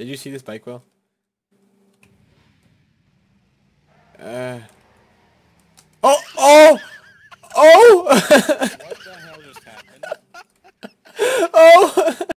Did you see this bike well? Uh. Oh! Oh! Oh! what the hell just happened?